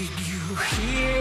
Did you hear?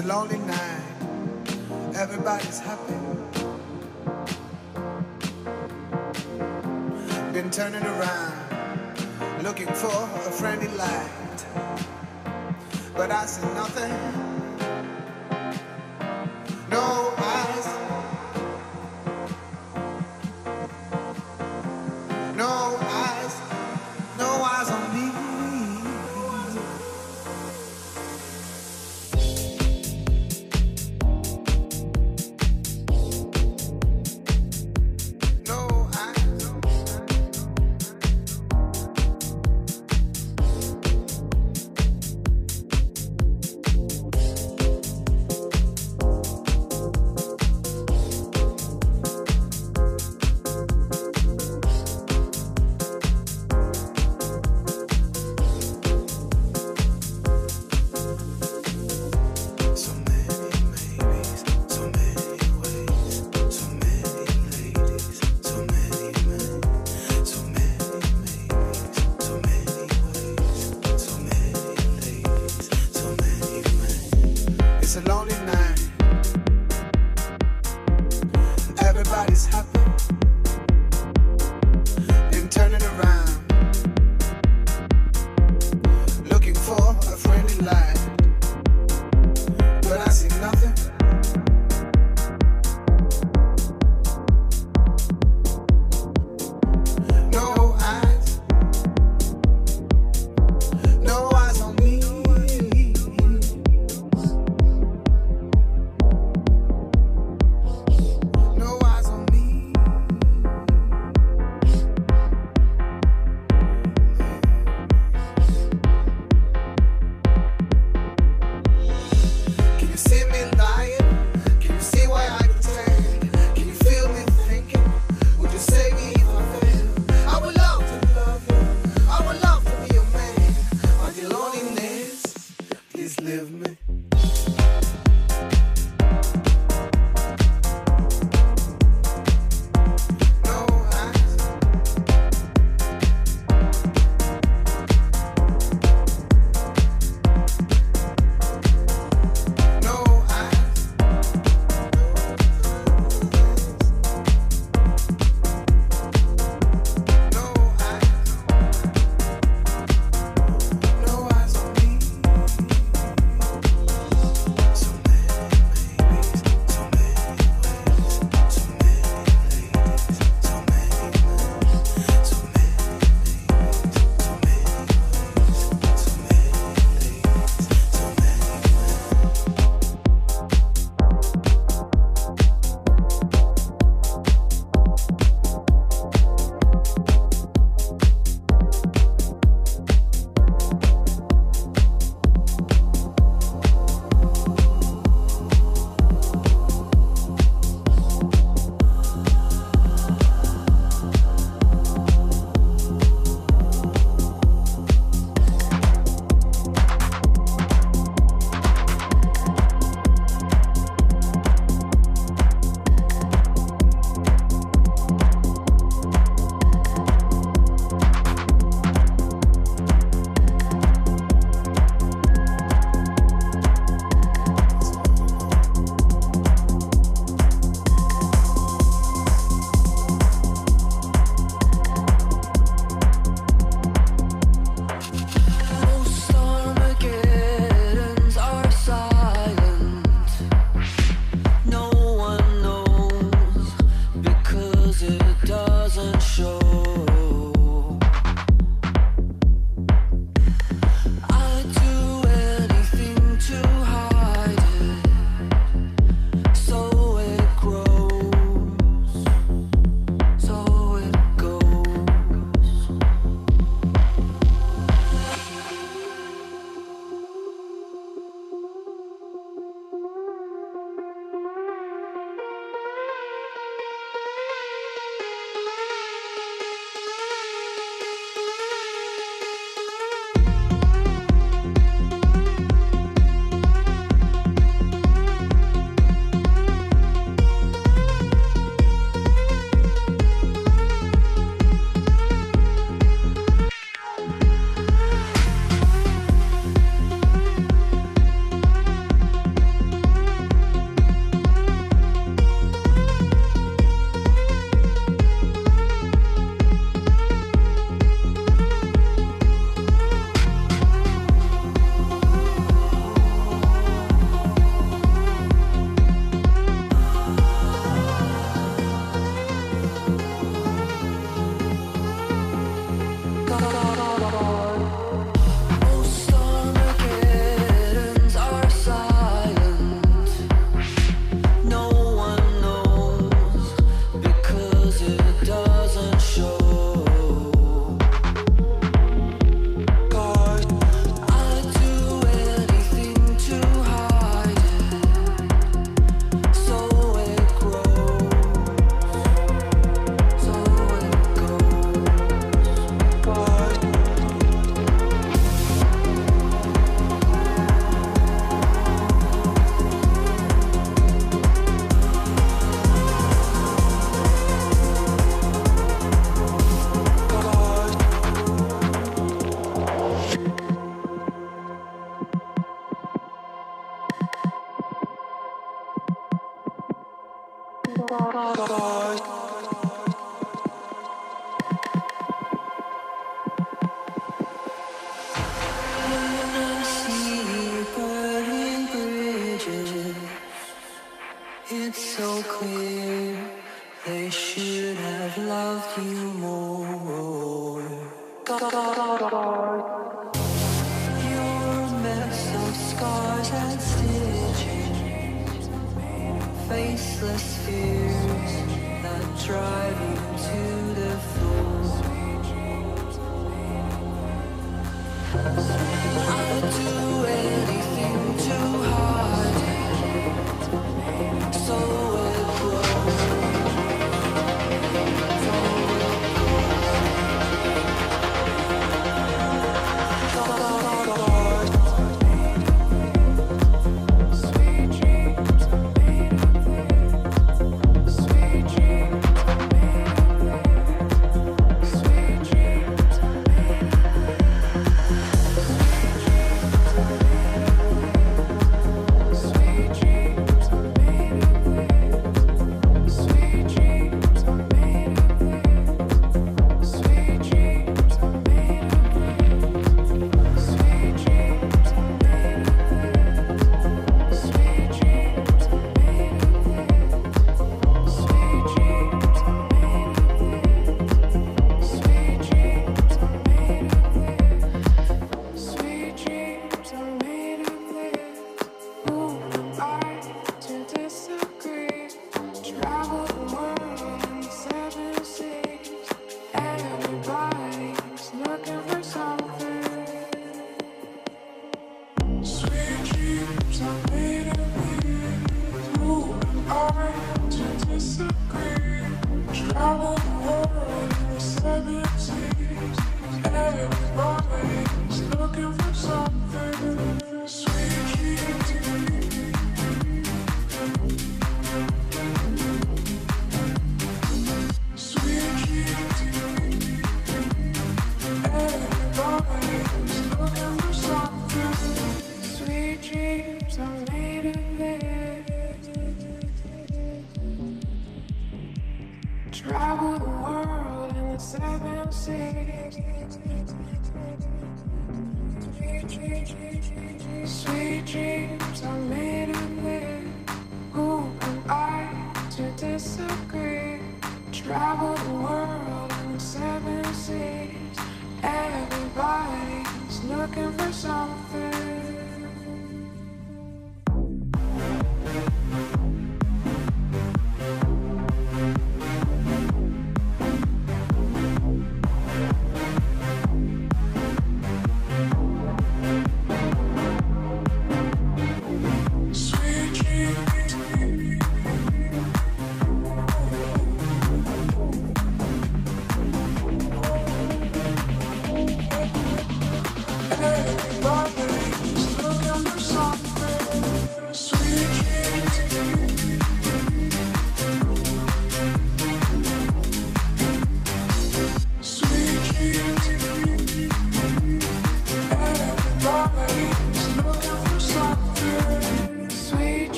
A lonely